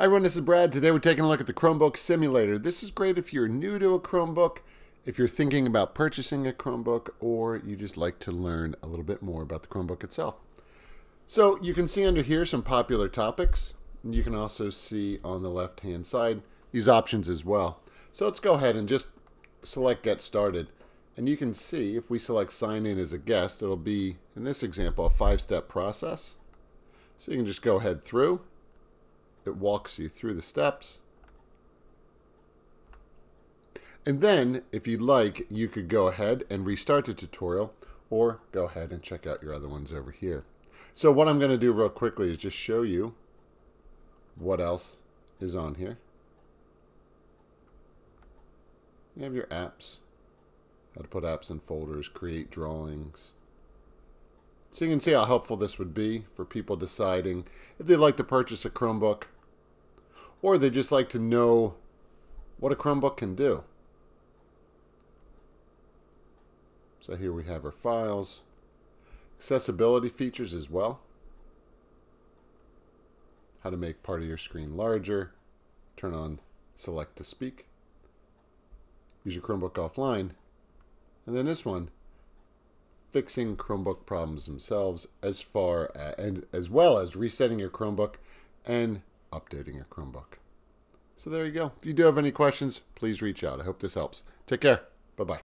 Hi everyone, this is Brad. Today we're taking a look at the Chromebook Simulator. This is great if you're new to a Chromebook, if you're thinking about purchasing a Chromebook, or you just like to learn a little bit more about the Chromebook itself. So you can see under here some popular topics. And you can also see on the left-hand side these options as well. So let's go ahead and just select Get Started. And you can see if we select Sign In as a guest, it'll be, in this example, a five-step process. So you can just go ahead through it walks you through the steps. And then, if you'd like, you could go ahead and restart the tutorial or go ahead and check out your other ones over here. So what I'm going to do real quickly is just show you what else is on here. You have your apps, how to put apps in folders, create drawings. So you can see how helpful this would be for people deciding if they'd like to purchase a Chromebook or they just like to know what a Chromebook can do. So here we have our files, accessibility features as well, how to make part of your screen larger, turn on select to speak, use your Chromebook offline, and then this one, fixing Chromebook problems themselves as far as, and as well as resetting your Chromebook and updating your Chromebook. So there you go. If you do have any questions, please reach out. I hope this helps. Take care. Bye-bye.